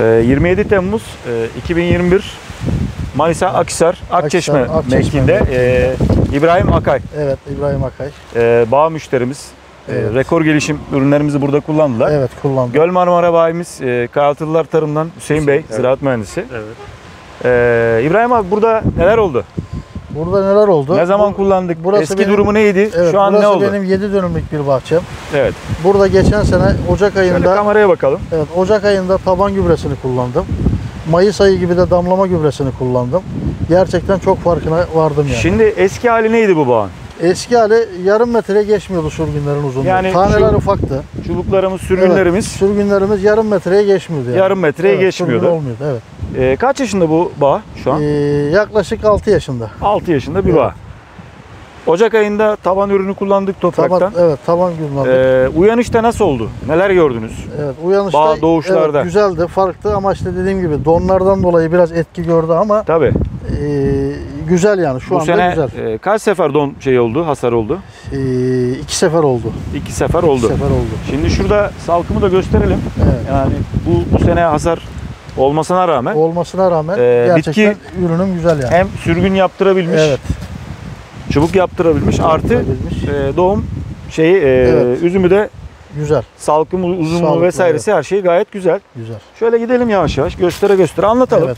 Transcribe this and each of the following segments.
Ee, 27 Temmuz e, 2021 Manisa Akhisar Akçeşme Akhisar, Akçeşme mevkiinde e, İbrahim Akay Evet İbrahim Akay. e, bağ müşterimiz e, Evet. rekor gelişim ürünlerimizi burada kullandılar. Evet kullandım. Göl Marmara bayimiz e, Kayaltılılar Tarım'dan Hüseyin Bey, Evet. ziraat mühendisi. Evet. Ee, İbrahim abi burada neler oldu? Burada neler oldu? Ne zaman Bu- kullandık? burası Eski benim- durumu neydi? Evet, Şu an burası ne oldu? benim 7 dönümlük bir bahçem. Evet. Burada geçen sene Ocak Şöyle ayında kameraya bakalım. evet Ocak ayında taban gübresini kullandım. Mayıs ayı gibi de damlama gübresini kullandım. Gerçekten çok farkına vardım yani. Şimdi eski hali neydi bu bağın? Eski hali yarım metreye geçmiyordu sürgünlerin uzunluğu. Yani Taneler şu- ufaktı. Çubuklarımız, Evet, sürgünlerimiz sürgünlerimiz yarım metreye geçmiyordu yani. yarım metreye Evet, geçmiyordu. olmuyordu evet. Ee, kaç yaşında bu bağ şu an? Ee, yaklaşık 6 yaşında. 6 yaşında bir evet. bağ. Ocak ayında taban ürünü kullandık topraktan. Taban, evet taban kullandık. Ee, uyanışta nasıl oldu? Neler gördünüz? Evet uyanışta Bağ doğuşlarda. evet, güzeldi, farklı ama işte dediğim gibi donlardan dolayı biraz etki gördü ama Tabii. e, güzel yani şu bu anda sene güzel. e, kaç sefer don şey oldu, hasar oldu? E, iki sefer oldu. İki sefer oldu. İki sefer oldu. Şimdi şurada salkımı da gösterelim. Evet. Yani bu bu sene hasar olmasına rağmen Olmasına rağmen Ee, gerçekten bitki- ürünüm güzel yani. hem sürgün yaptırabilmiş, Evet. çubuk yaptırabilmiş, artı yapabilmiş. e, doğum şeyi e, Evet. üzümü de Güzel, salkım uzunluğu Sağlıklı, vesairesi her şey gayet güzel. güzel. Şöyle gidelim yavaş yavaş göstere göstere anlatalım. Evet.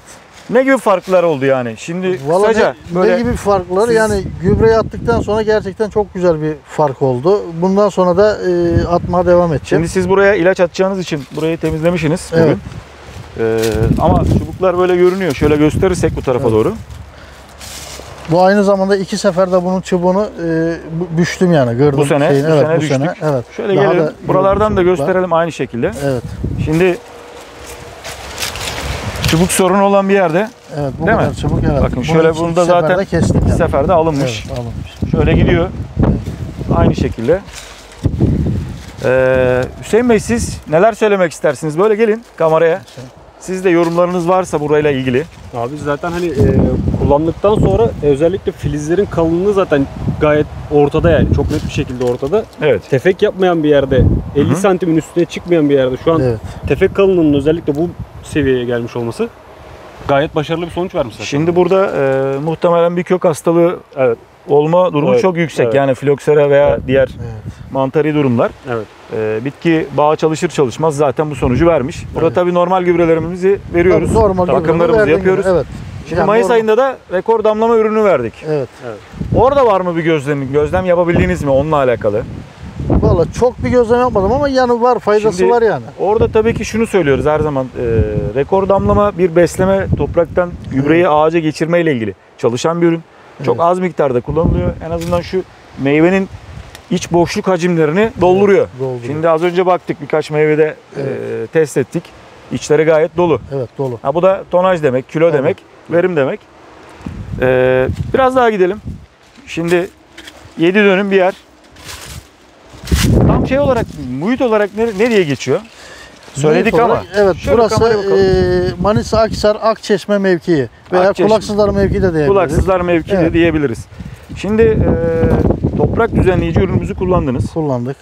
Ne gibi farklar oldu yani? Şimdi Vallahi kısaca ne, böyle ne gibi farklar? siz- Yani gübreyi attıktan sonra gerçekten çok güzel bir fark oldu. Bundan sonra da e, atmaya devam edeceğim. Şimdi siz buraya ilaç atacağınız için burayı temizlemişsiniz bugün. Evet. Ee, ama çubuklar böyle görünüyor. Şöyle gösterirsek bu tarafa Evet. doğru. Bu aynı zamanda iki seferde bunun çubuğunu e, büçtüm yani. Gırdım Bu sene- şeyini. bu evet, sene bu düştük. sene. Evet. Şöyle Daha gelelim. da Buralardan da gösterelim aynı şekilde. Evet. Şimdi çubuk sorunu olan bir yerde Evet bu Değil kadar mi? çubuk evet. Bakın şöyle bunu da zaten kestim bir yani. seferde alınmış. Evet, alınmış. Şöyle gidiyor. Aynı şekilde. Ee, Hüseyin Bey siz neler söylemek istersiniz? Böyle gelin kameraya. Siz de yorumlarınız varsa burayla ilgili. Abi zaten hani e, kullandıktan sonra e, özellikle filizlerin kalınlığı zaten gayet ortada yani. Çok net bir şekilde ortada. Evet. Tefek yapmayan bir yerde, 50 Hı hı. santimin üstüne çıkmayan bir yerde şu an Evet. tefek kalınlığının özellikle bu seviyeye gelmiş olması gayet başarılı bir sonuç vermiş zaten. Şimdi burada e, muhtemelen bir kök hastalığı Evet. olma durumu Evet, çok yüksek. evet. Yani filoksera veya Evet. diğer Evet. mantari durumlar. Evet. E, bitki bağa çalışır çalışmaz zaten bu sonucu vermiş. Burada Evet. tabii normal gübrelerimizi veriyoruz. Tabii normal Bakımlarımızı yapıyoruz. gibi, Evet. Şimdi Yani Mayıs normal- ayında da rekor damlama ürünü verdik. Evet. Orada var mı bir gözlem, gözlem yapabildiğiniz mi onunla alakalı? Valla çok bir gözlem yapmadım ama yanı var, faydası Şimdi- var yani. Orada tabii ki şunu söylüyoruz her zaman. e, rekor damlama bir besleme topraktan gübreyi ağaca geçirme ile ilgili çalışan bir ürün. Çok Evet. az miktarda kullanılıyor. En azından şu meyvenin iç boşluk hacimlerini dolduruyor. Dolduruyor. Şimdi az önce baktık birkaç meyvede e, test ettik. İçleri gayet dolu. Evet dolu. Ha, bu da tonaj demek, kilo Tabii. demek, verim demek. E, biraz daha gidelim. Şimdi 7 dönüm bir yer. Tam şey olarak, muhit olarak nere- nereye geçiyor? Söyledik Neyse ama. olarak, Evet Şöyle burası e, Manisa Akhisar Akçeşme mevkii veya Akçeşme. Kulaksızlar mevkii de diyebiliriz. Kulaksızlar mevki de Evet. diyebiliriz. Şimdi e, toprak düzenleyici ürünümüzü kullandınız. Kullandık.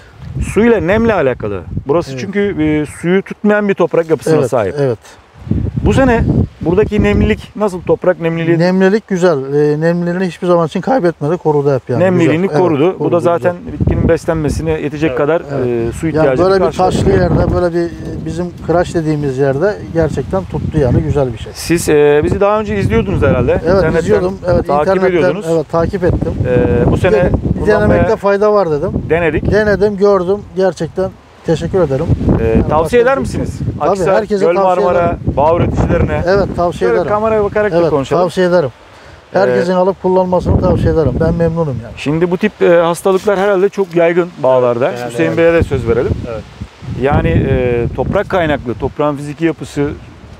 Suyla nemle alakalı. Burası Evet. çünkü e, suyu tutmayan bir toprak yapısına Evet, sahip. evet. Bu sene buradaki nemlilik nasıl toprak nemliliği? Nemlilik güzel. E, nemliliğini hiçbir zaman için kaybetmedi. Korudu hep yani. nemliliğini Güzel. korudu. Evet, Bu da korudu, zaten bitkinin beslenmesine yetecek Evet, kadar evet. e, su güzel. ihtiyacını Yani böyle bir taşlı yerde, böyle bir e, bizim kıraç dediğimiz yerde gerçekten tuttu yani güzel bir şey. Siz e, bizi daha önce izliyordunuz herhalde. Evet İnternetten izliyordum. Evet takip internetten ediyordunuz. evet takip ettim. E, bu sene bir denemekte fayda var dedim. denedik. Denedim, gördüm. Gerçekten teşekkür ederim. E, Yani tavsiye eder şey- misiniz? Tabii, Akhisar, herkese Göl tavsiye Marmara, bağ üreticilerine. Evet tavsiye Şöyle ederim. kameraya bakarak da Evet konuşalım. tavsiye ederim. Herkesin alıp kullanmasını tavsiye ederim. Ben memnunum yani. Şimdi bu tip e, hastalıklar herhalde çok yaygın bağlarda. genelde Hüseyin evet. Bey'e de söz verelim. Evet. Yani e, toprak kaynaklı, toprağın fiziki yapısı,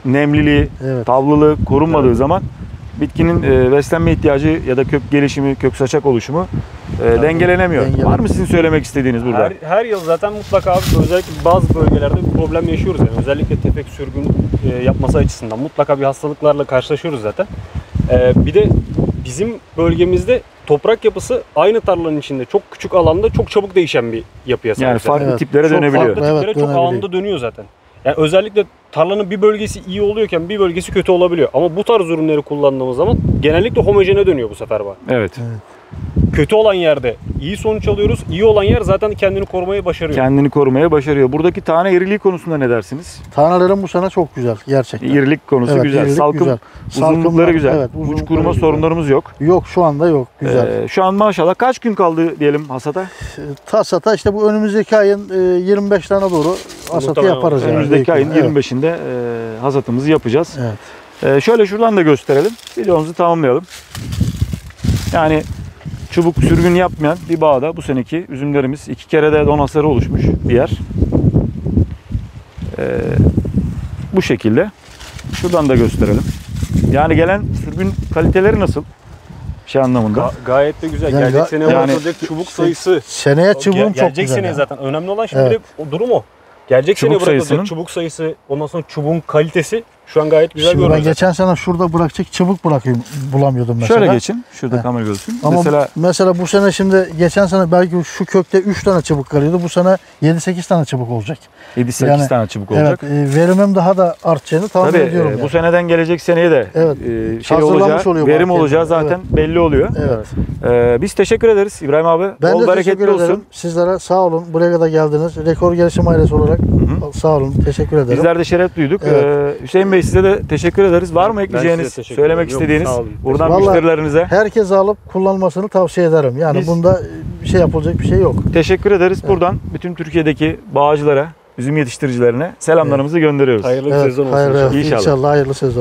nemliliği, Evet. tavlılığı korunmadığı Evet. zaman bitkinin e, beslenme ihtiyacı ya da kök gelişimi, kök saçak oluşumu e, dengelenemiyor. dengelenemiyor. Var mı sizin söylemek istediğiniz burada? Her, her yıl zaten mutlaka abi özellikle bazı bölgelerde bir problem yaşıyoruz yani. Özellikle tefek sürgün e, yapması açısından mutlaka bir hastalıklarla karşılaşıyoruz zaten. E, bir de bizim bölgemizde toprak yapısı aynı tarlanın içinde çok küçük alanda çok çabuk değişen bir yapıya sahip. yani farklı Evet. tiplere çok dönebiliyor. farklı Evet, tiplere çok dönebiliyor. anında dönüyor zaten. Yani özellikle tarlanın bir bölgesi iyi oluyorken bir bölgesi kötü olabiliyor. Ama bu tarz ürünleri kullandığımız zaman genellikle homojene dönüyor bu sefer bak. Evet. Kötü olan yerde iyi sonuç alıyoruz. İyi olan yer zaten kendini korumayı başarıyor. Kendini korumaya başarıyor. Buradaki tane iriliği konusunda ne dersiniz? Tanelerim bu sene çok güzel gerçekten. İrilik konusu Evet, güzel. irilik Salkım güzel. uzunlukları güzel. evet, Uç uzunlukları kuruma güzel. sorunlarımız yok. Yok şu anda yok. Güzel. Ee, şu an maşallah kaç gün kaldı diyelim hasata? Tasata işte bu önümüzdeki ayın e, 25 tane doğru hasatı yaparız. yani. Önümüzdeki ayın ihtimal. 25'inde e, hasatımızı yapacağız. Evet. Ee, şöyle şuradan da gösterelim. Videomuzu tamamlayalım. Yani çubuk sürgün yapmayan bir bağda bu seneki üzümlerimiz iki kere de don hasarı oluşmuş bir yer. Ee, bu şekilde. Şuradan da gösterelim. Yani gelen sürgün kaliteleri nasıl? Şey anlamında. Ga- gayet de güzel. Yani Gelecek ga- sene yani- olacak çubuk sayısı. Seneye çubuğum Ge- çok gelecek güzel. sene yani. zaten. Önemli olan şimdi Evet. o durum o. Gelecek Çubuk sene bırakılacak sayısının- çubuk sayısı, ondan sonra çubuğun kalitesi şu an gayet güzel Şimdi ben görünüyor. geçen sene şurada bırakacak çubuk bırakıyorum bulamıyordum mesela. Şöyle geçin. Şurada He. kamera gözüksün. Ama Mesela mesela bu sene şimdi geçen sene belki şu kökte 3 tane çubuk kalıyordu. Bu sene 7-8 tane çubuk olacak. 7-8 yani- tane çubuk olacak. Evet, e, verimim daha da artacağını tahmin Tabii ediyorum. e, yani. bu seneden gelecek seneye de Evet. e, şey olacağı, oluyor verim olacağı zaten belli oluyor. Evet. E, biz teşekkür ederiz İbrahim abi. Ben Bol de bereketli teşekkür ederim. olsun. Sizlere sağ olun. Buraya kadar geldiniz. Rekor Gelişim Ailesi olarak sağ olun. Teşekkür ederim. Bizler de şeref duyduk. Evet. E, Hüseyin Bey size de teşekkür ederiz. Var mı ekleyeceğiniz, söylemek. Yok, istediğiniz buradan Vallahi- müşterilerinize? Herkes alıp kullanmasını tavsiye ederim. Yani Biz- bunda bir şey yapılacak bir şey yok. Teşekkür ederiz. Buradan bütün Türkiye'deki bağcılara, üzüm yetiştiricilerine selamlarımızı gönderiyoruz. Hayırlı bir Evet, sezon olsun. hayırlı, inşallah. İnşallah. inşallah hayırlı sezon.